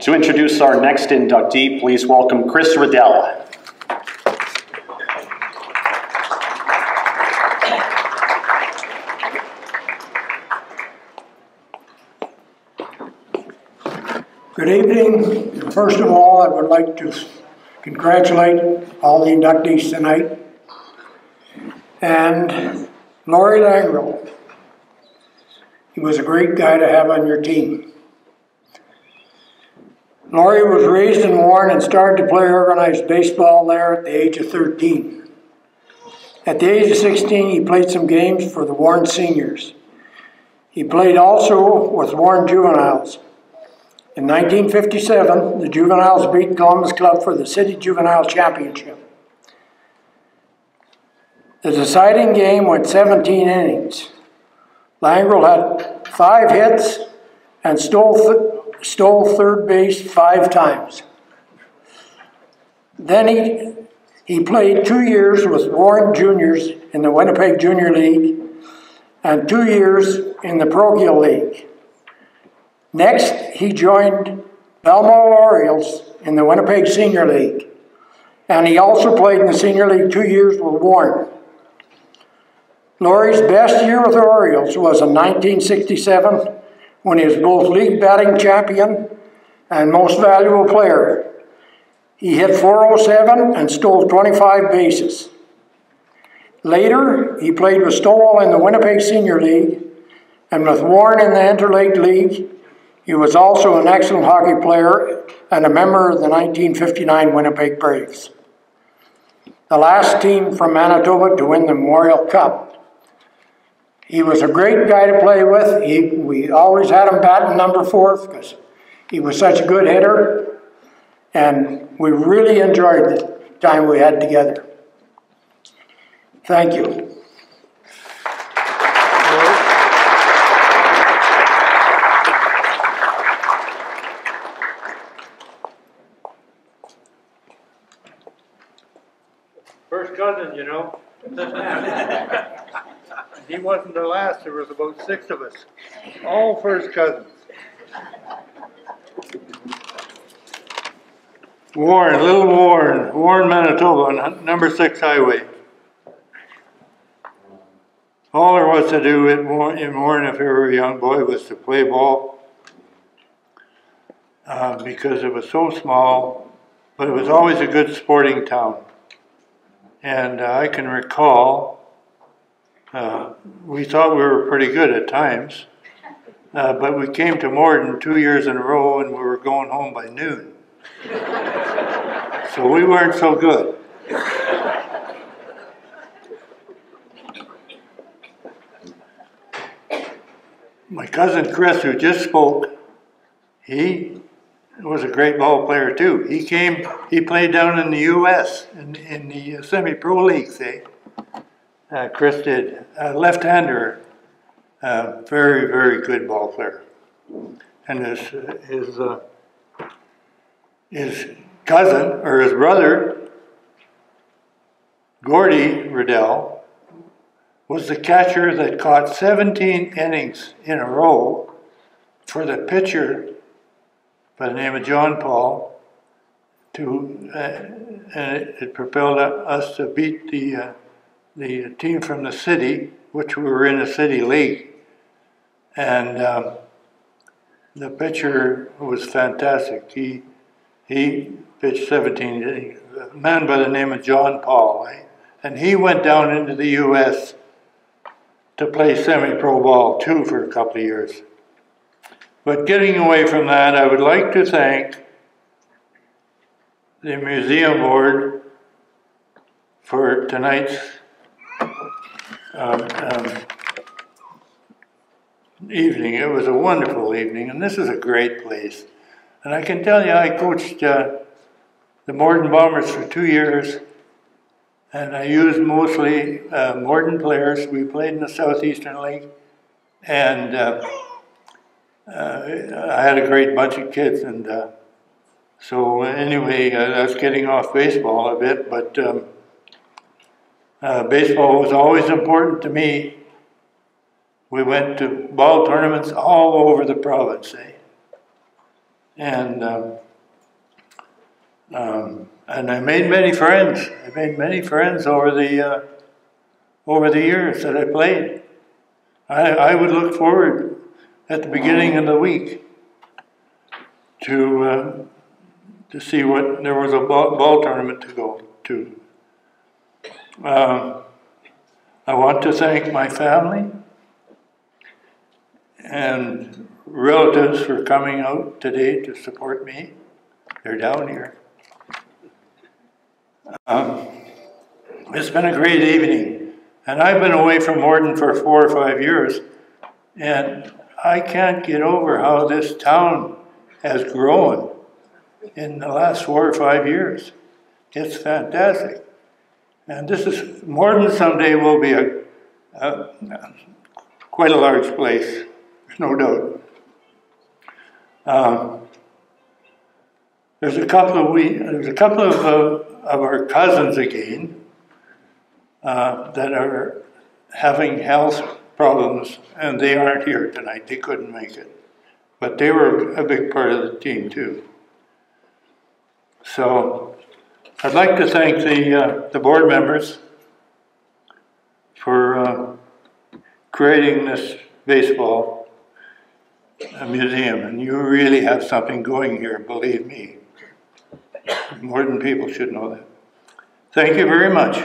To introduce our next inductee, please welcome Chris Riddell. Good evening. First of all, I would like to congratulate all the inductees tonight. And Laurie Langrell. He was a great guy to have on your team. Laurie was raised in Warren and started to play organized baseball there at the age of 13. At the age of 16, he played some games for the Warren Seniors. He played also with Warren Juveniles. In 1957, the Juveniles beat Columbus Club for the City Juvenile Championship. The deciding game went 17 innings. Langrell had five hits and stole, stole third base five times. Then he, he played two years with Warren Juniors in the Winnipeg Junior League and two years in the Parochial League. Next, he joined Balmoral Orioles in the Winnipeg Senior League, and he also played in the Senior League two years with Warren. Laurie's best year with the Orioles was in 1967 when he was both league batting champion and most valuable player. He hit 407 and stole 25 bases. Later, he played with Stowell in the Winnipeg Senior League and with Warren in the Interlake League. He was also an excellent hockey player and a member of the 1959 Winnipeg Braves, the last team from Manitoba to win the Memorial Cup. He was a great guy to play with. He, we always had him batting number fourth because he was such a good hitter. And we really enjoyed the time we had together. Thank you. First cousin, you know. he wasn't the last, there was about six of us, all first cousins. Warren, Little Warren, Warren, Manitoba, number six highway. All there was to do in Warren, if you were a young boy was to play ball uh, because it was so small, but it was always a good sporting town. And uh, I can recall uh, we thought we were pretty good at times, uh, but we came to Morden two years in a row and we were going home by noon. so we weren't so good. My cousin Chris, who just spoke, he was a great ball player too. He came, he played down in the U.S. in, in the semi-pro leagues, eh? Uh, Chris did. A left-hander, uh, very, very good ball player. And his, his, uh, his cousin, or his brother, Gordy Riddell, was the catcher that caught 17 innings in a row for the pitcher by the name of John Paul to, uh, and it, it, propelled us to beat the uh, the team from the city, which we were in a city league. And um, the pitcher was fantastic. He, he pitched 17, a man by the name of John Paul. And he went down into the U.S. to play semi-pro ball too for a couple of years. But getting away from that, I would like to thank the museum board for tonight's um, um, evening. It was a wonderful evening, and this is a great place. And I can tell you, I coached uh, the Morden Bombers for two years, and I used mostly uh, Morden players. We played in the Southeastern League, and uh, uh I had a great bunch of kids. And uh, so, anyway, I was getting off baseball a bit, but. Um, uh, baseball was always important to me. We went to ball tournaments all over the province, eh? And, um, um, and I made many friends. I made many friends over the, uh, over the years that I played. I, I would look forward at the beginning of the week to, uh, to see what, there was a ball, ball tournament to go to. Um, I want to thank my family and relatives for coming out today to support me. They're down here. Um, it's been a great evening, and I've been away from Morden for four or five years, and I can't get over how this town has grown in the last four or five years. It's fantastic. And this is, Morden someday will be a, a quite a large place, no doubt. Um, there's a couple of we, there's a couple of, uh, of our cousins again uh, that are having health problems, and they aren't here tonight. They couldn't make it, but they were a big part of the team too. So I'd like to thank the uh, the board members for uh, creating this baseball uh, museum, and you really have something going here. Believe me. Morden people should know that. Thank you very much.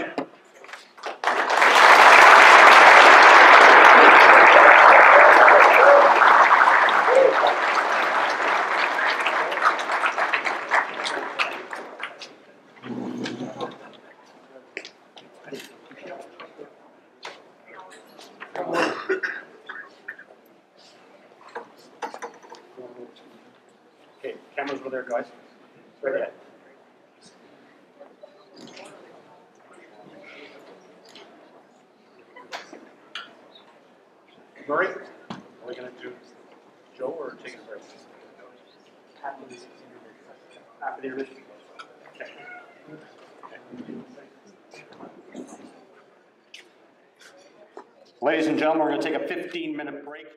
Okay, cameras over there, guys. Right ahead. Murray, are we gonna do Joe or take a break? After the After the intermission? Okay. Ladies and gentlemen, we're gonna take a fifteen minute break.